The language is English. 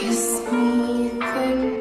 Kiss me.